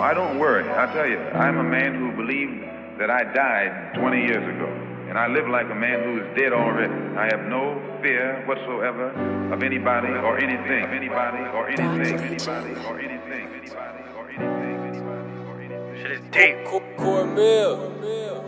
I don't worry. I tell you, I'm a man who believed that I died 20 years ago. And I live like a man who is dead already. I have no fear whatsoever of anybody or anything. Of anybody or anything. Anybody or anything. Anybody or anything. Anybody or anything. Shit is deep. Cormill.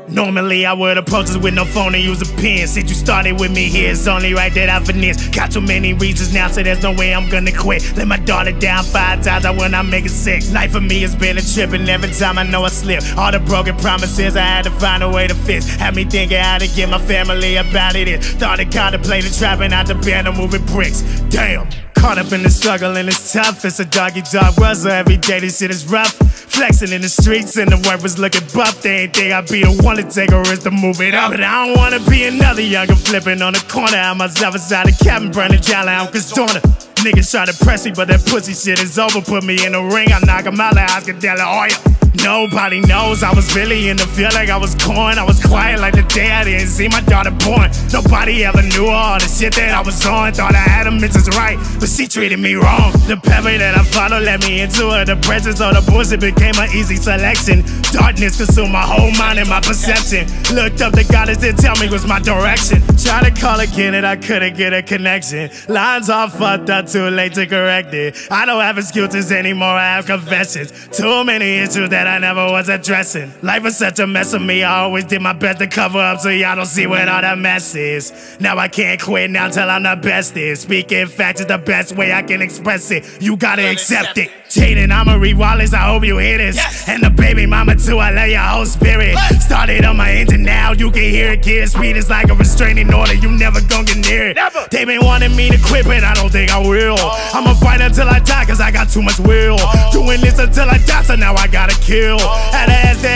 Normally I would approach this with no phone and use a pen. Since you started with me here, it's only right that I finesse. Got too many reasons now, so there's no way I'm gonna quit. Let my daughter down five times, I will not make it six. Life for me has been a trip, and every time I know I slip. All the broken promises, I had to find a way to fix. Had me thinking how to get my family about it. Started contemplating trapping out the band of moving bricks. Damn. Caught up in the struggle and it's tough. It's a doggy dog so every day this shit is rough. Flexing in the streets and the work was looking buff. They ain't think I'd be the one to take a risk to move it up. But I don't wanna be another younger flipping on the corner. I'm myself inside the cabin, burning jolly out Castona. Niggas try to press me, but that pussy shit is over. Put me in the ring, I knock 'em out like Oscar De La Hoya. Nobody knows I was really in the field like I was corn. I was quiet like the day I didn't see my daughter born. Nobody ever knew all the shit that I was on. Thought I had a Mrs. Right, but she treated me wrong. The pepper that I followed led me into her. The presence of the bullshit became an easy selection. Darkness consumed my whole mind and my perception. Looked up the goddess didn't tell me was my direction. Tried to call again and I couldn't get a connection. Lines all fucked up, too late to correct it. I don't have excuses anymore, I have confessions. Too many issues that I never was addressing. Life was such a mess of me, I always did my best to cover up so y'all don't see what all that mess is. Now I can't quit now till I'm the bestest. Speaking facts is the best way I can express it. You gotta accept it. Jaden, I'm a Reed Wallace, I hope you hear this. And the baby mama too, I love your whole spirit. Started on my engine now, you can hear it, kid. Speed is like a restraining order, you never gon' get near it. Never. They been wanting me to quit, but I don't think I will. Oh. I'ma fight until I die, cause I got too much will. Oh. Doing this until I die, so now I gotta kill. Oh. Had to ask kill,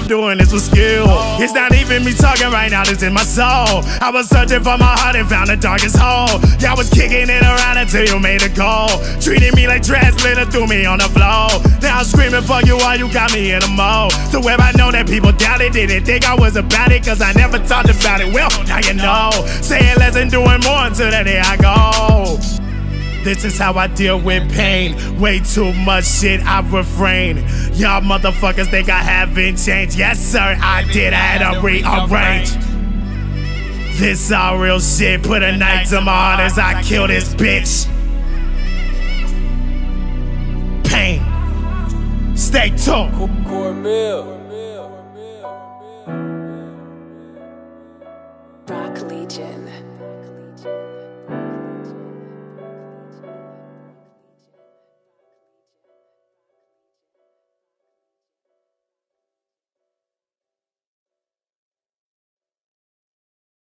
I'm doing this with skill. It's not even me talking right now, this in my soul. I was searching for my heart and found the darkest hole. Y'all was kicking it around until you made a call. Treating me like trash, later threw me on the floor. Now I'm screaming for you while you got me in a mode. So where I know that people doubted, didn't think I was about it, cause I never talked about it. Well, now you know. Saying less and doing more until the day I go. This is how I deal with pain. Way too much shit, I refrain. Y'all motherfuckers think I haven't changed. Yes, sir, I did. I had to rearrange. This all real shit. Put a knife to my heart as I kill this bitch. Pain. Stay tuned. Rock Legion.